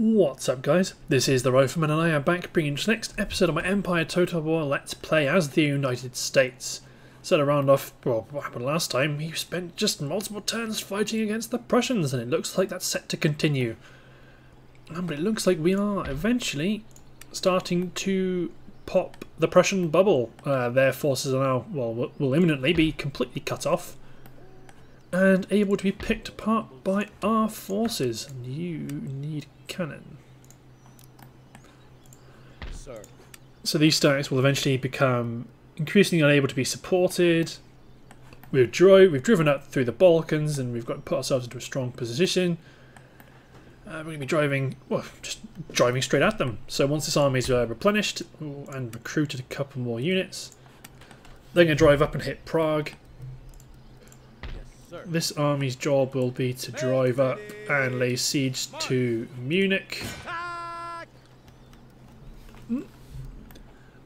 What's up guys, this is the Rifleman and I am back bringing this next episode of my Empire Total War Let's Play as the United States. So to round off, well, what happened last time, you spent just multiple turns fighting against the Prussians and it looks like that's set to continue. but it looks like we are eventually starting to pop the Prussian bubble. Uh, their forces are now, well, will imminently be completely cut off and able to be picked apart by our forces. You need cannon. Sir. So these stacks will eventually become increasingly unable to be supported. We've, dro we've driven up through the Balkans and we've got to put ourselves into a strong position. Uh, we're going to be driving, well, just driving straight at them. So once this army is uh, replenished and recruited a couple more units, they're going to drive up and hit Prague this army's job will be to drive up and lay siege to Munich.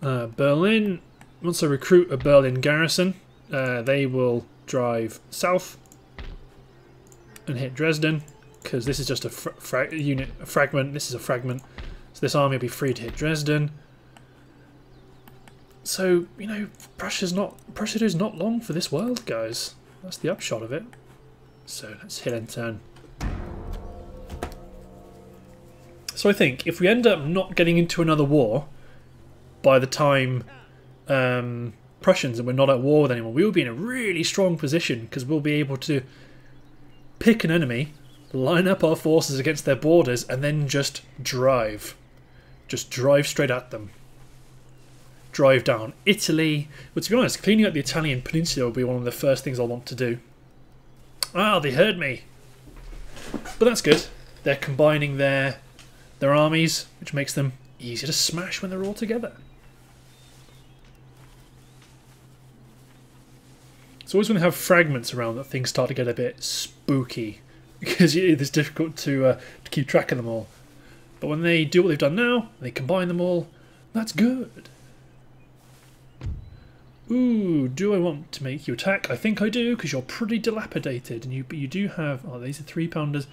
Uh, Berlin, once I recruit a Berlin garrison, uh, they will drive south and hit Dresden because this is just a fra unit, a fragment. This is a fragment, so this army will be free to hit Dresden. So you know, Prussia's not Prussia is not long for this world, guys. That's the upshot of it. So let's hit and turn. So I think if we end up not getting into another war by the time um, Prussians and we're not at war with anyone, we will be in a really strong position because we'll be able to pick an enemy, line up our forces against their borders, and then just drive. Just drive straight at them drive down Italy. But to be honest, cleaning up the Italian peninsula will be one of the first things I'll want to do. Ah, they heard me. But that's good. They're combining their their armies, which makes them easier to smash when they're all together. It's always when they have fragments around that things start to get a bit spooky because it's difficult to uh, to keep track of them all. But when they do what they've done now, they combine them all, that's good. Ooh, do I want to make you attack? I think I do, because you're pretty dilapidated, and you you do have oh these are three pounders,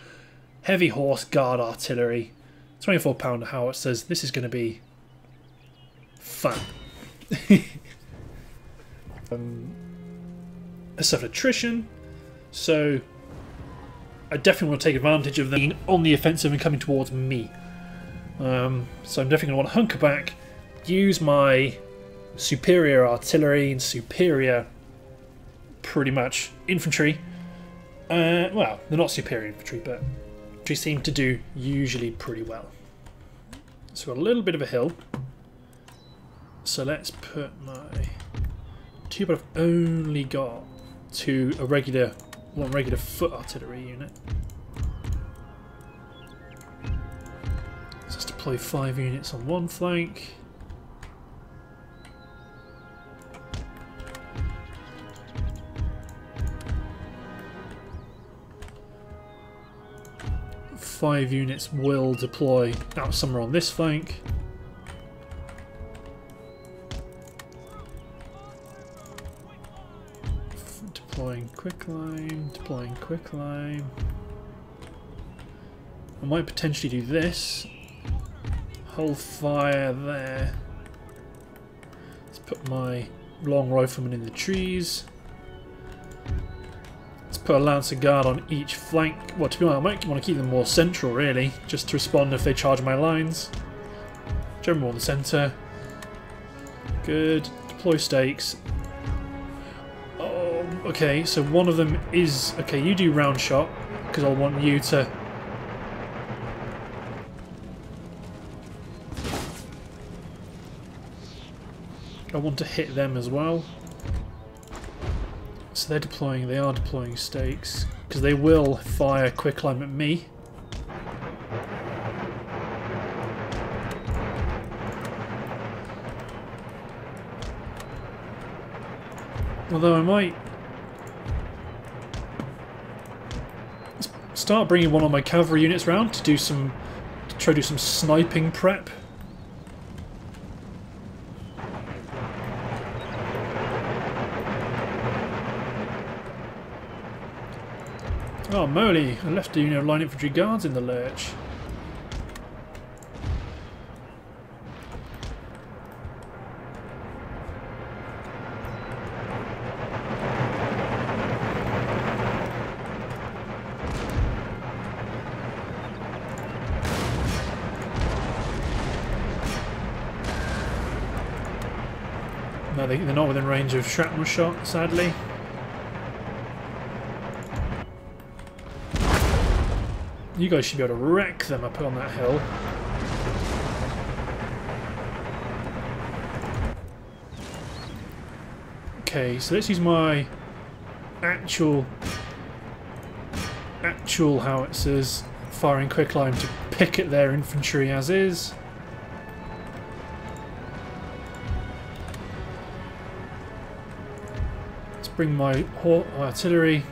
heavy horse guard artillery, twenty four pounder howitzers. This is going to be fun. um, a of attrition, so I definitely want to take advantage of them being on the offensive and coming towards me. Um, so I'm definitely going to want to hunker back, use my superior artillery and superior, pretty much, infantry. Uh, well, they're not superior infantry, but they seem to do usually pretty well. So a little bit of a hill. So let's put my two, but I've only got two a regular one regular foot artillery unit. So let's deploy five units on one flank. Five units will deploy out somewhere on this flank. Deploying quicklime, deploying quicklime. I might potentially do this. Hold fire there. Let's put my long rifleman in the trees put a Lancer Guard on each flank. Well, to be honest, I might want to keep them more central, really, just to respond if they charge my lines. General in the centre. Good. Deploy stakes. Oh, okay, so one of them is... Okay, you do round shot, because I want you to... I want to hit them as well. They're deploying, they are deploying stakes, because they will fire quicklime at me. Although I might start bringing one of my cavalry units round to do some, to try to do some sniping prep. Oh, moly. I left a unit of Line Infantry Guards in the lurch. No, they're not within range of shrapnel shot, sadly. You guys should be able to wreck them up on that hill. Okay, so let's use my actual actual howitzers firing quicklime to picket their infantry as is. Let's bring my artillery,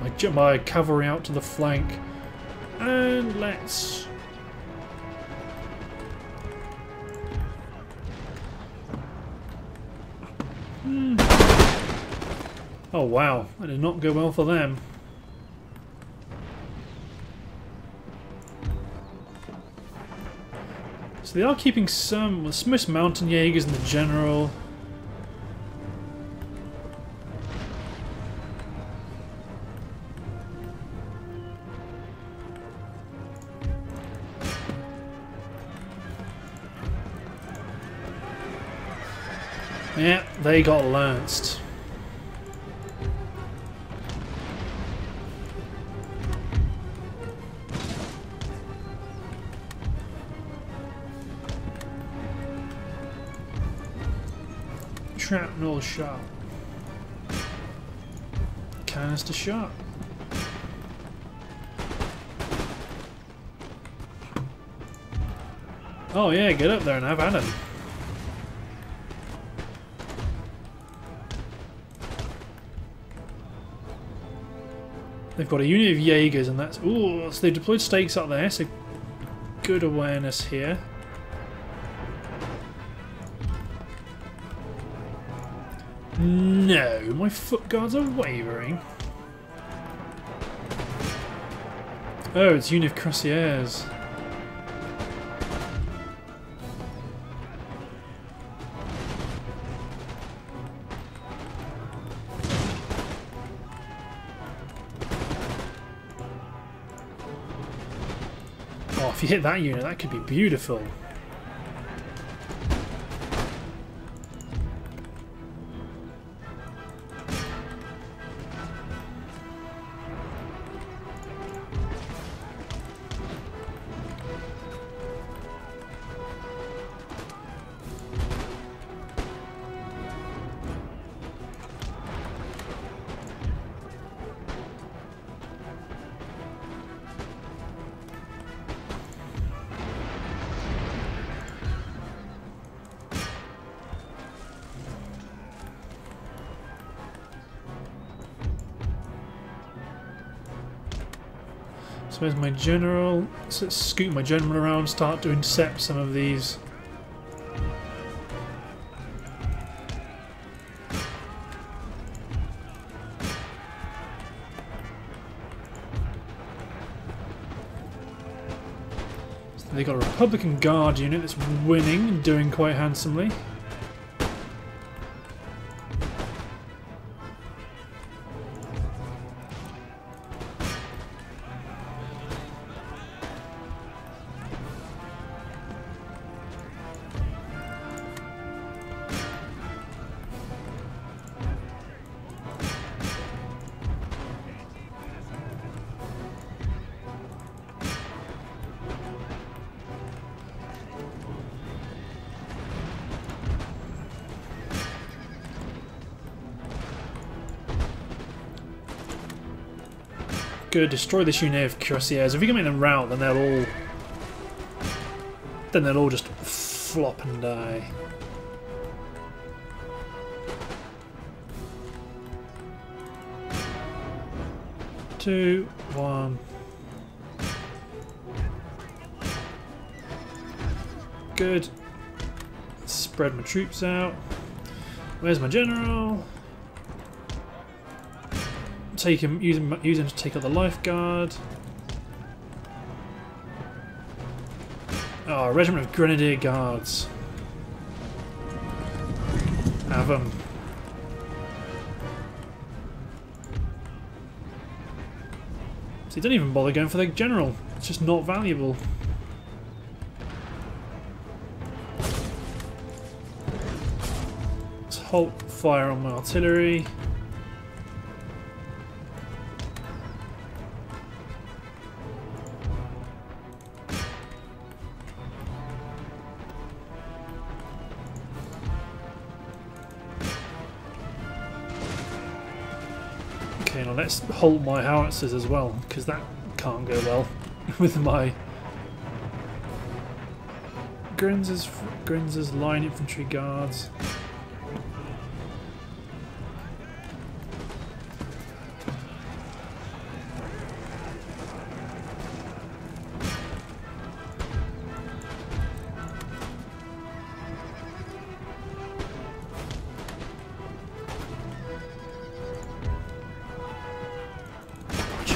my, my cavalry out to the flank, and let's Hmm. Oh wow, that did not go well for them. So they are keeping some, well, mountain Jaegers in the general. They got lanced. Shrapnel shot. Canister shot. Oh yeah, get up there and have at him. They've got a unit of Jaegers and that's... Ooh, so they've deployed stakes up there, so good awareness here. No, my foot guards are wavering. Oh, it's unit of Cuirassiers. If you hit that unit, that could be beautiful. So where's my general? So let's scoot my general around, start to intercept some of these. So they got a Republican Guard unit that's winning and doing quite handsomely. Good, destroy this unit of cuirassiers. If we can make them rout, then they'll all... Then they'll all just flop and die. Two, one... Good. Spread my troops out. Where's my general? Take him, use him, use him to take out the lifeguard. Oh, regiment of grenadier guards. Have them. So don't even bother going for the general. It's just not valuable. It's halt fire on my artillery. Now let's halt my howitzers as well, because that can't go well with my Grinz's Grinz's line infantry guards.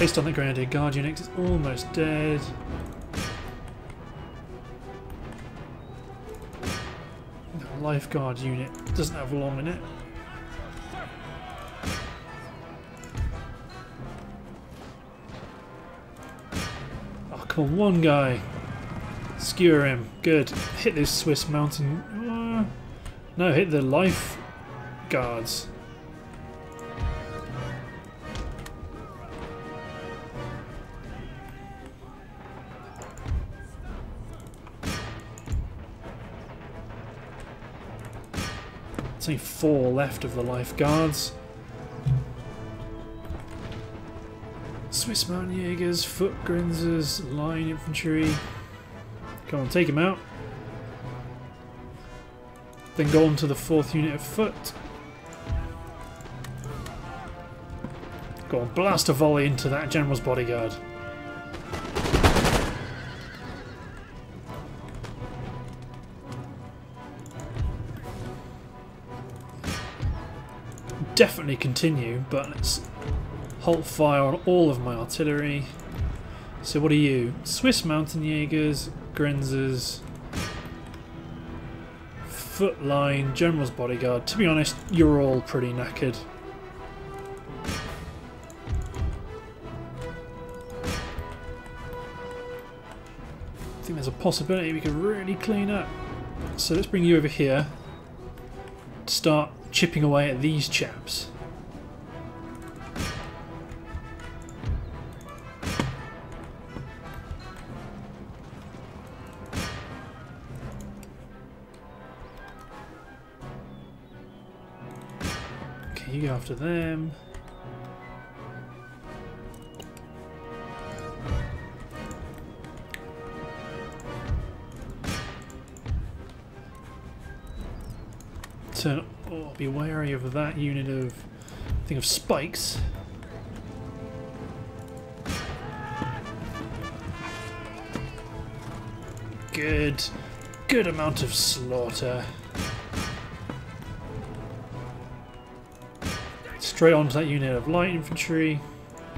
Chased on the ground here, guard unit is almost dead. lifeguard unit doesn't have long in it. Oh, come on, one guy. Skewer him. Good. Hit this Swiss mountain. Uh, no, hit the life guards. Only four left of the lifeguards. Swiss Mountain Jaegers, Foot Grenzers, Line Infantry. Come on, take him out. Then go on to the fourth unit of foot. Go on, blast a volley into that general's bodyguard. Definitely continue, but let's halt fire on all of my artillery. So what are you? Swiss Mountain Jaegers, Grenzers, Footline, General's Bodyguard. To be honest, you're all pretty knackered. I think there's a possibility we could really clean up. So let's bring you over here start chipping away at these chaps. Okay, you go after them. Turn Oh, be wary of that unit of thing of spikes. Good, good amount of slaughter. Straight onto that unit of light infantry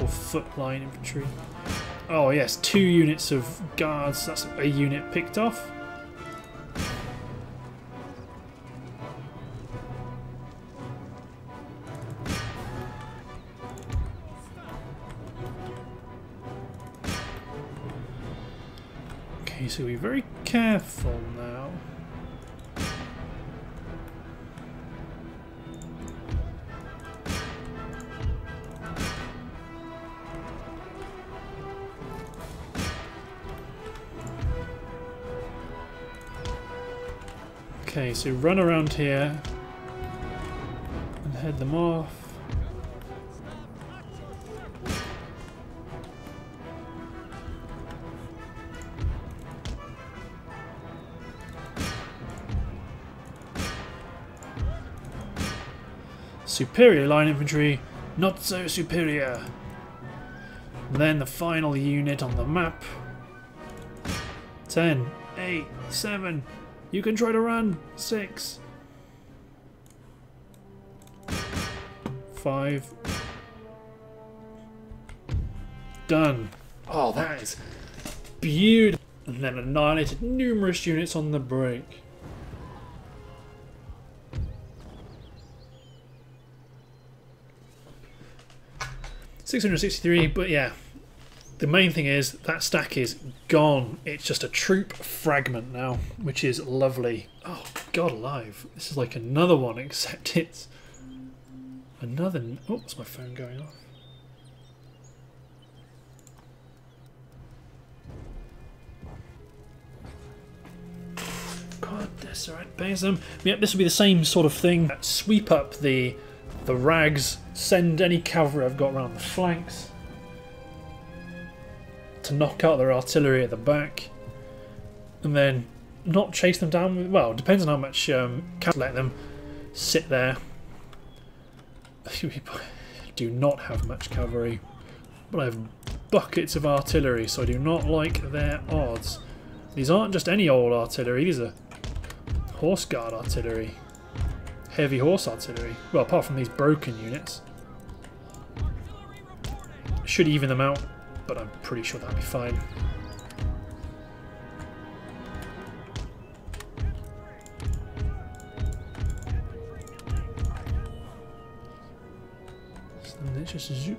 or foot line infantry. Oh yes, two units of guards. That's a unit picked off. So be very careful now. Okay, so run around here and head them off. Superior line infantry, not so superior. And then the final unit on the map. 10, 8, 7, you can try to run. 6, 5, done. Oh, that is beautiful. And then annihilated numerous units on the break. 663, but yeah, the main thing is that stack is gone. It's just a troop fragment now, which is lovely. Oh, God alive. This is like another one, except it's another... Oh, what's my phone going off? God, that's alright. Bangs them. Yep, this will be the same sort of thing. Sweep up the the rags, send any cavalry I've got around the flanks to knock out their artillery at the back, and then not chase them down. Well, depends on how much um, let them sit there. Do not have much cavalry, but I have buckets of artillery, so I do not like their odds. These aren't just any old artillery, these are horse guard artillery. Heavy horse artillery. Well, apart from these broken units. Should even them out but I'm pretty sure that'll be fine. it's just zoop.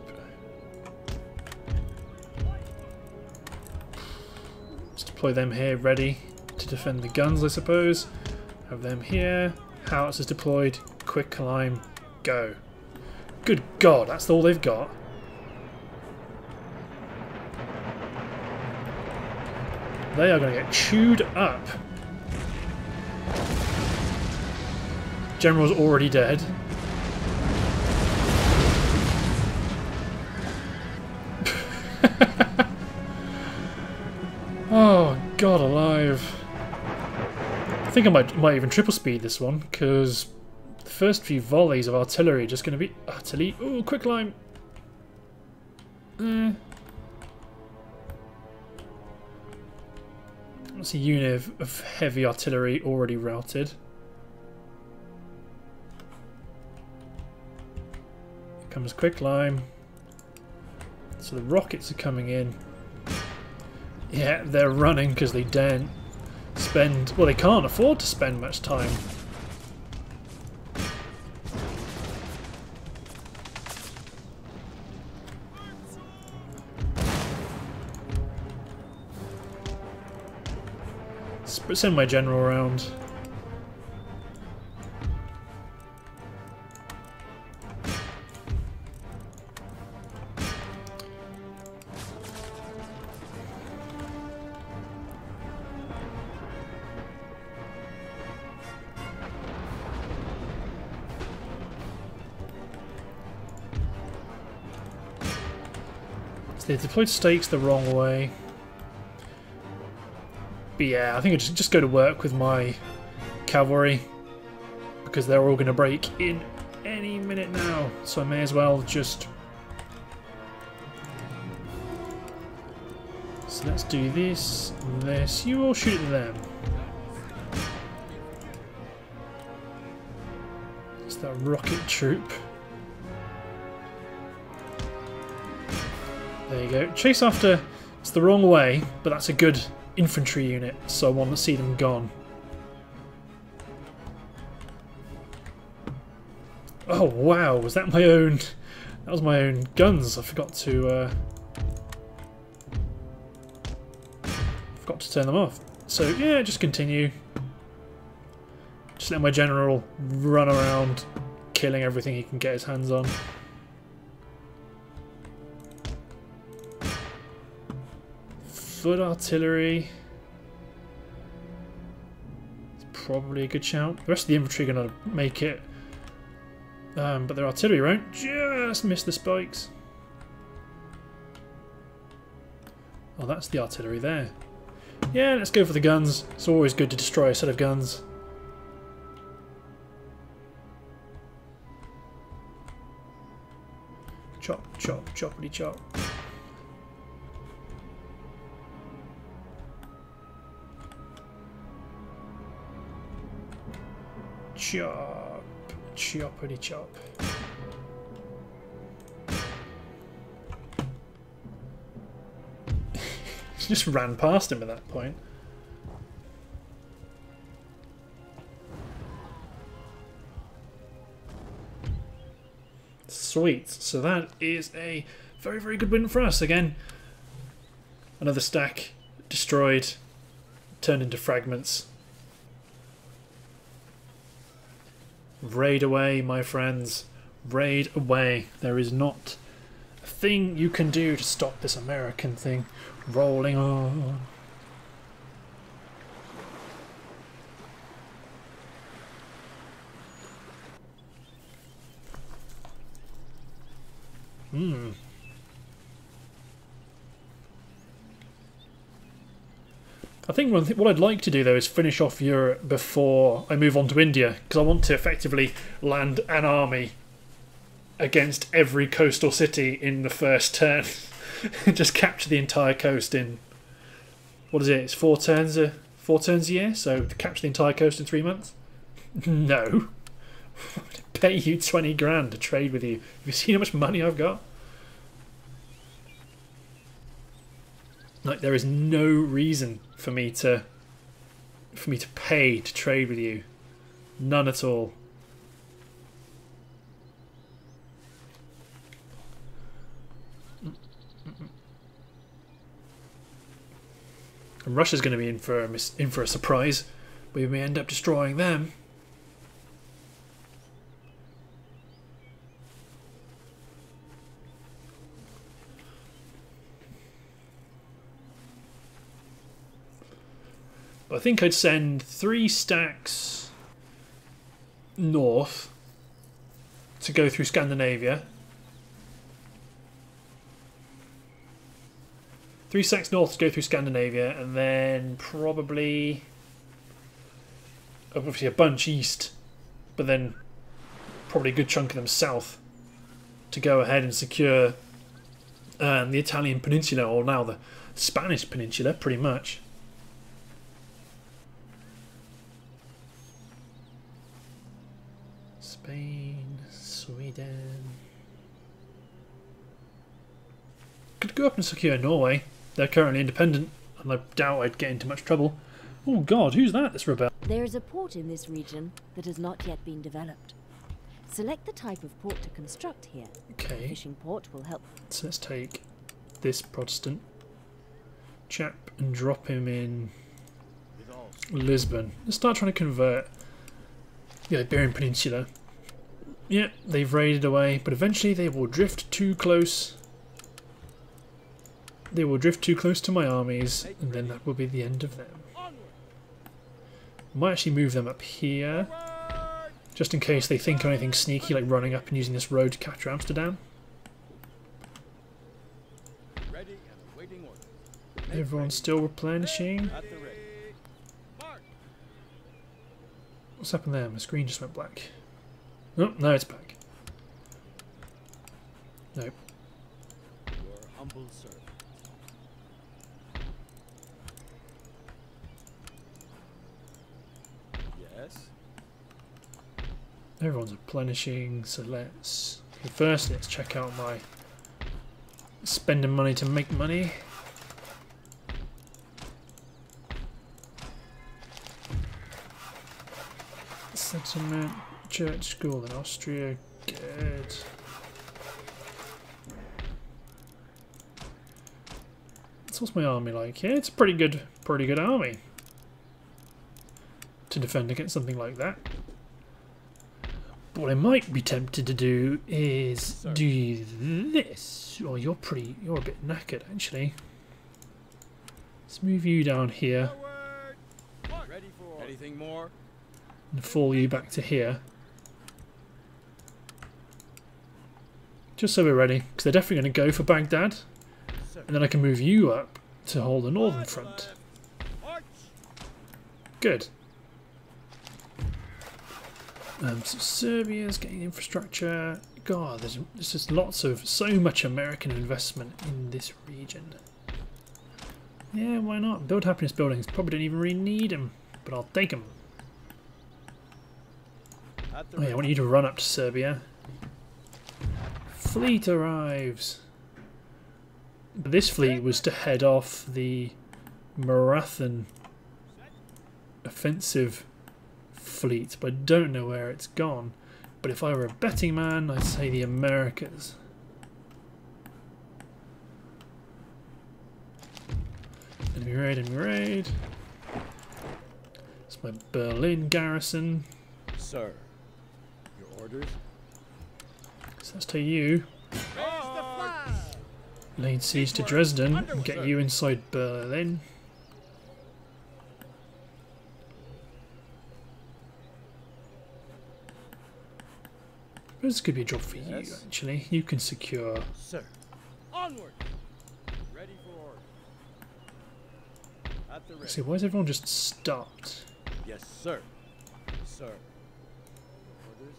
Let's deploy them here ready to defend the guns, I suppose. Have them here. Howitzers deployed. Quicklime. Go. Good God, that's all they've got. They are going to get chewed up. General's already dead. Think I might, might even triple speed this one, because the first few volleys of artillery are just going to be utterly... Oh, quick! Eh. That's a unit of, of heavy artillery already routed. Here comes quicklime. So the rockets are coming in. Yeah, they're running because they daren't spend... Well, they can't afford to spend much time send my general around. So they deployed stakes the wrong way. But yeah, I think I just just go to work with my cavalry because they're all going to break in any minute now. So I may as well just. So let's do this, this. You all shoot at them. It's that rocket troop. There you go. Chase after. It's the wrong way, but that's a good infantry unit, so I want to see them gone. Oh wow, was that my own... That was my own guns. I forgot to... Uh, forgot to turn them off. So yeah, just continue. Just let my general run around killing everything he can get his hands on. Foot artillery. It's probably a good shout. The rest of the infantry are going to make it. Um, but their artillery won't just miss the spikes. Oh, that's the artillery there. Yeah, let's go for the guns. It's always good to destroy a set of guns. Chop, chop, choppity chop. Chop. Choppity chop. just ran past him at that point. Sweet. So that is a very, very good win for us. Again, Another stack destroyed, turned into fragments. Raid away, my friends. Raid away. There is not a thing you can do to stop this American thing rolling on. Hmm. I think what I'd like to do though is finish off Europe before I move on to India because I want to effectively land an army against every coastal city in the first turn. Just capture the entire coast in what is it? It's four turns a four turns a year, so capture the entire coast in three months. no, pay you twenty grand to trade with you. Have you seen how much money I've got? Like there is no reason for me to for me to pay to trade with you. None at all. And Russia's going to be in for a in for a surprise. We may end up destroying them. I think I'd send three stacks north to go through Scandinavia. Three stacks north to go through Scandinavia, and then probably obviously a bunch east, but then probably a good chunk of them south to go ahead and secure um, the Italian peninsula, or now the Spanish peninsula, pretty much. Spain, Sweden. Could go up and secure Norway. They're currently independent, and I doubt I'd get into much trouble. Oh god, who's that This rebel? There is a port in this region that has not yet been developed. Select the type of port to construct here. Okay. Fishing port will help. So let's take this Protestant chap and drop him in Lisbon. Let's start trying to convert the Iberian Peninsula. Yeah, they've raided away, but eventually they will drift too close they will drift too close to my armies, and then that will be the end of them. Might actually move them up here, just in case they think of anything sneaky like running up and using this road to capture Amsterdam. Everyone's still replenishing. What's happened there? My screen just went black. Oh, no, it's back. Nope. Everyone's replenishing, so let's... First, let's check out my spending money to make money. Settlement, church, school in Austria, good. So what's my army like? Yeah, it's a pretty good, pretty good army to defend against something like that. What I might be tempted to do is Sorry. do this. Oh, you're pretty. You're a bit knackered, actually. Let's move you down here. Ready for anything more? And fall you back to here. Just so we're ready, because they're definitely going to go for Baghdad. And then I can move you up to hold the northern front. Good. Um, so Serbia's getting infrastructure. God, there's, there's just lots of, so much American investment in this region. Yeah, why not? Build happiness buildings. Probably don't even really need them, but I'll take them. Oh yeah, I want you to run up to Serbia. Fleet arrives. This fleet was to head off the Maratha offensive fleet, but I don't know where it's gone. But if I were a betting man, I'd say the Americas. Enemy raid, enemy raid. It's my Berlin garrison. Sir. Your orders? So let's take you. Laid siege to Dresden and get you inside Berlin. This could be a job for you, actually. You can secure. Sir. Onward! Ready for order. At the ready. See, why is everyone just stopped? Yes, sir. Sir. Orders?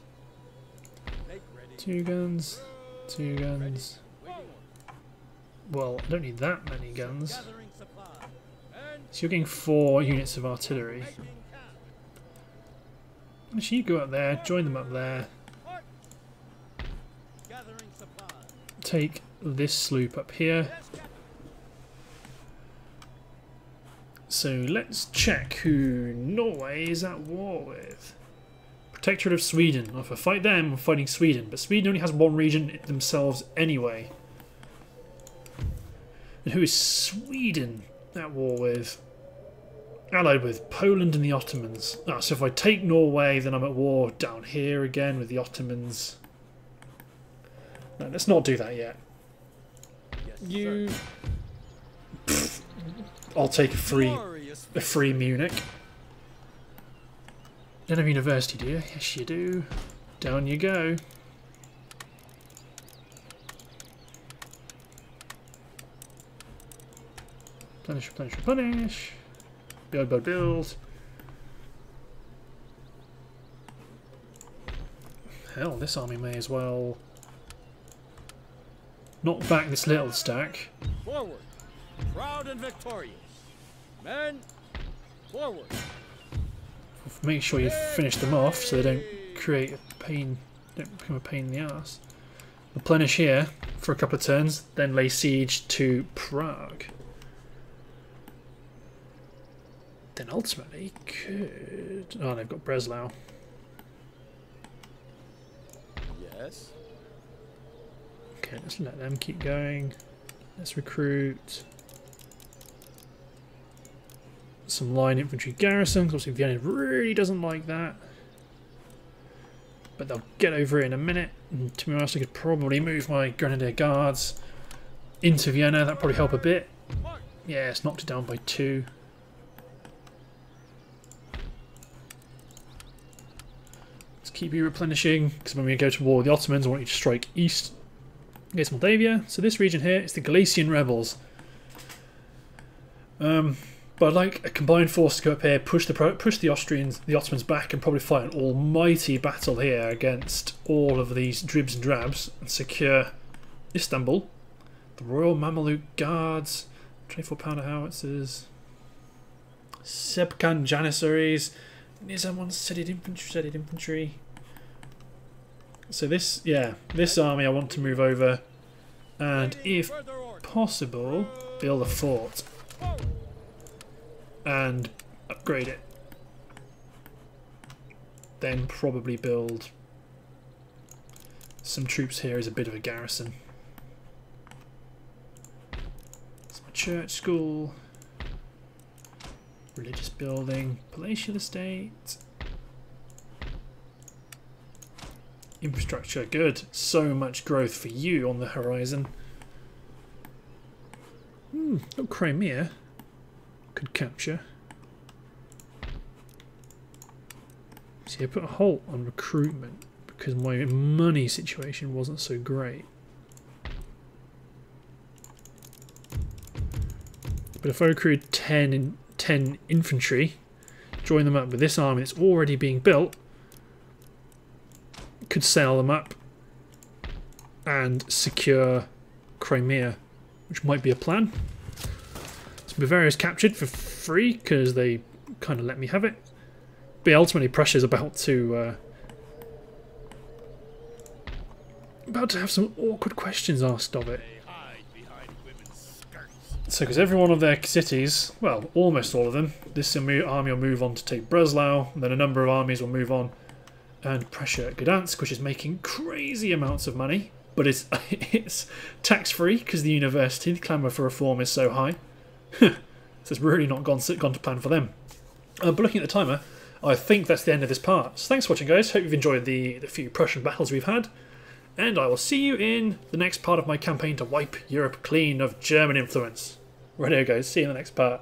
Make ready. Two guns, two guns. Well, I don't need that many guns. Gathering supply. And So you're getting four units of artillery. Actually, you go up there, join them up there, take this sloop up here. So let's check who Norway is at war with. Protectorate of Sweden. Well, if I fight them, I'm fighting Sweden. But Sweden only has one region themselves anyway. And who is Sweden at war with? Allied with Poland and the Ottomans. Ah, so if I take Norway, then I'm at war down here again with the Ottomans. No, let's not do that yet. Yes, You. sir. I'll take a free a free Munich. Don't have university, do you? Yes, you do. Down you go. Replenish, replenish, replenish. Build, build, build. Hell, this army may as well knock back this little stack. Forward. Proud and victorious. Men, forward. make sure you finish them off so they don't create a pain, don't become a pain in the ass. Replenish here for a couple of turns, then lay siege to Prague. Then ultimately could. Oh, they've got Breslau. Yes. Okay, let's let them keep going. Let's recruit some line infantry garrison. 'cause Obviously, Vienna really doesn't like that. But they'll get over it in a minute. And to be honest, I could probably move my Grenadier Guards into Vienna. That'd probably help a bit. Yeah, it's knocked it down by two. Let's keep you replenishing, because when we go to war with the Ottomans, I want you to strike east against Moldavia. So this region here is the Galician rebels. Um, but I'd like a combined force to go up here, push the push the Austrians, the Ottomans back, and probably fight an almighty battle here against all of these dribs and drabs, and secure Istanbul, the Royal Mameluke Guards, 24 pounder howitzers, Sekban Janissaries, Nizam studied infantry, studied infantry. So this, yeah, this army I want to move over, and if possible, build a fort. And upgrade it. Then probably build some troops here as a bit of a garrison. It's my church school, religious building, palatial estate, infrastructure. Good. So much growth for you on the horizon. Hmm, got Crimea could capture. See, I put a halt on recruitment because my money situation wasn't so great. But if I recruit 10, in, 10 infantry, join them up with this army that's already being built, could sail them up and secure Crimea, which might be a plan. So Bavaria's captured for free because they kind of let me have it. But ultimately, Prussia's about to uh, about to have some awkward questions asked of it. So, because every one of their cities, well, almost all of them, this army will move on to take Breslau, and then a number of armies will move on and pressure Gdansk, which is making crazy amounts of money, but it's it's tax free because the university, the clamour for reform is so high. So it's really not gone, gone to plan for them. Uh, but looking at the timer, I think that's the end of this part. So thanks for watching, guys. Hope you've enjoyed the, the few Prussian battles we've had. And I will see you in the next part of my campaign to wipe Europe clean of German influence. Righto, guys. See you in the next part.